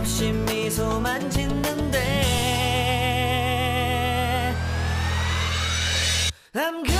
없이 미소만 짓는데. I'm going,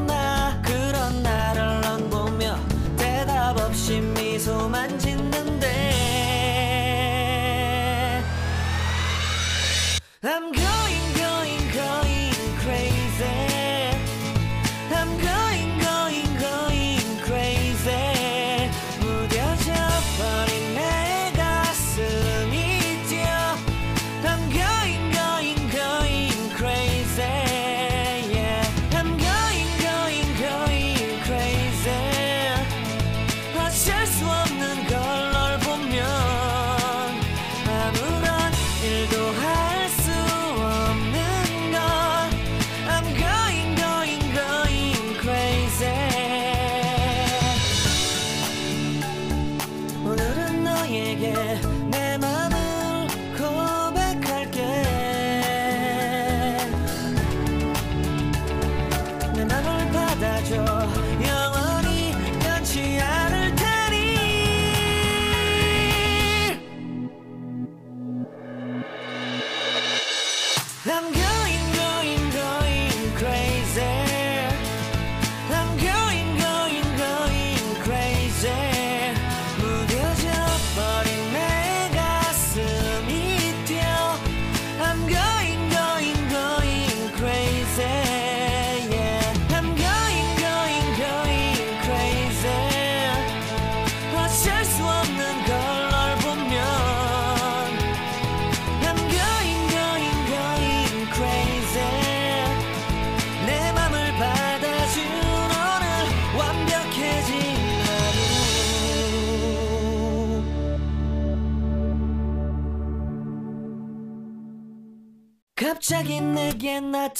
I'm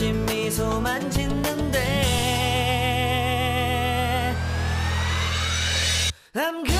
없이 미소만 짓는데. I'm going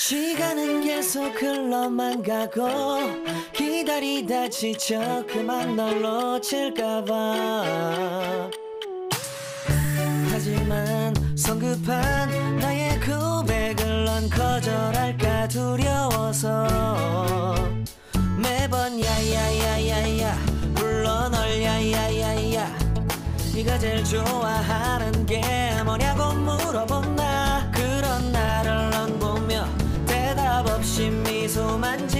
시간은 계속 흘러만 가고 기다리다 지쳐 그만 널 놓칠까봐. 하지만 성급한 나의 고백을 넌 거절할까 두려워서 매번 야야야야야 불러 널 야야야야 네가 제일 좋아하는 게 뭐냐고 물어본 나 대답 없이 미소만 짓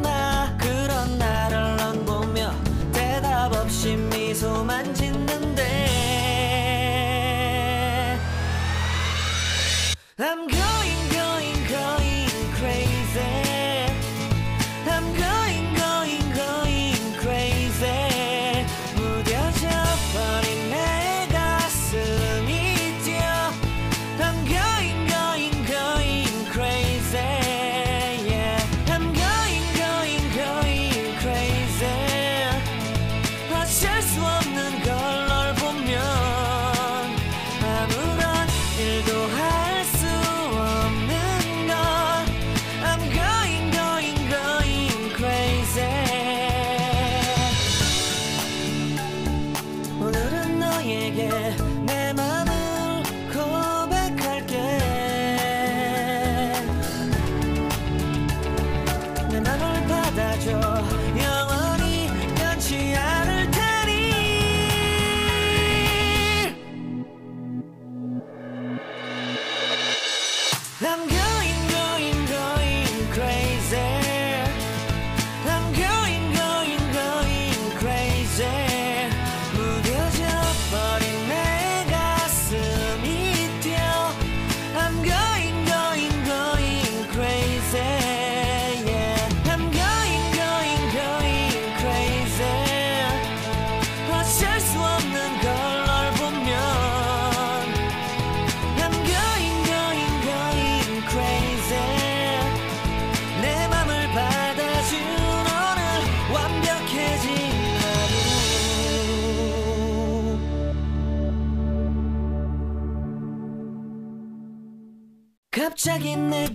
없이 미소만 짓는데. I'm going, fragile.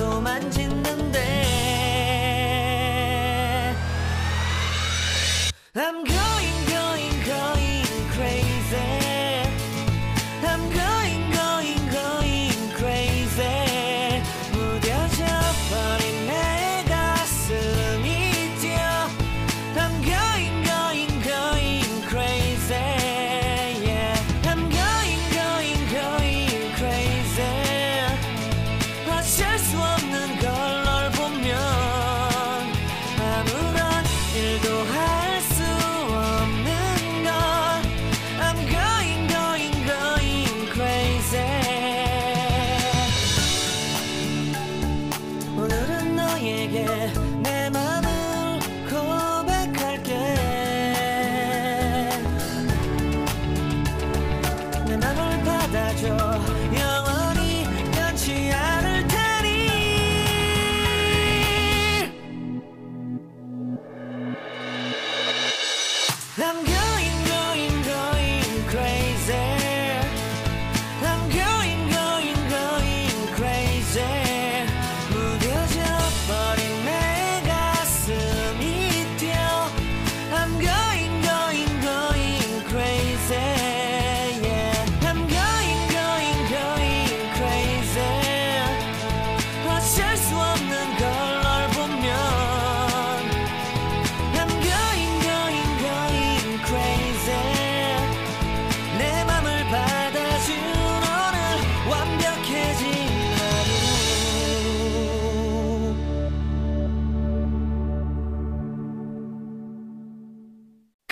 미소만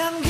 남기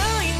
knowing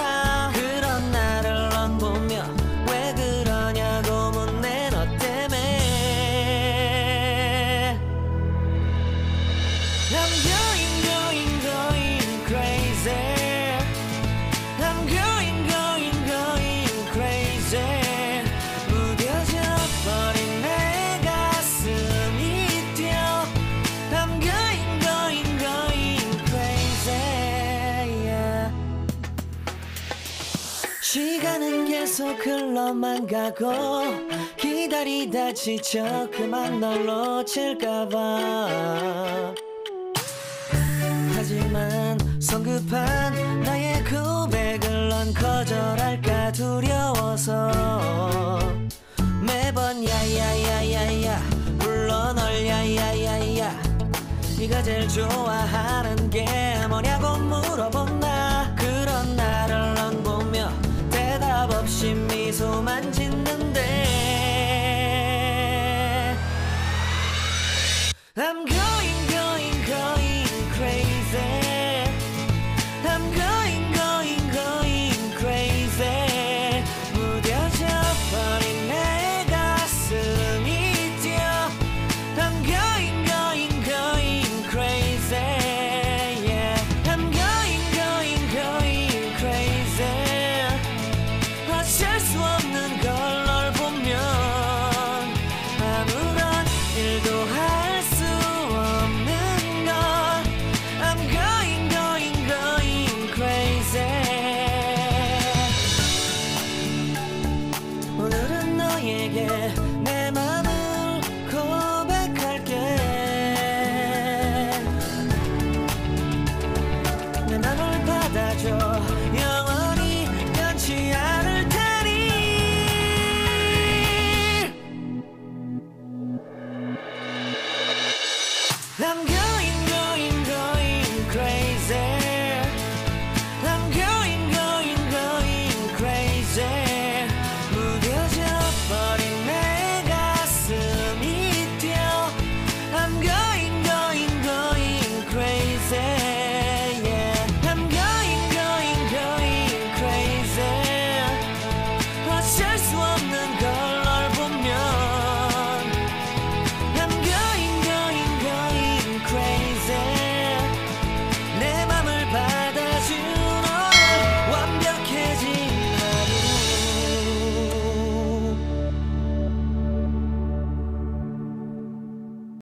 시간은 계속 흘러만 가고 기다리다 지쳐 그만 널 놓칠까봐 성급한 나의 고백을 넌 거절할까 두려워서 매번 야야야야야 불러 널 야야야야 네가 제일 좋아하는 게 뭐냐고 물어본 나 그런 나를 넌 보며 대답 없이 미소만 짓는데 I'm going,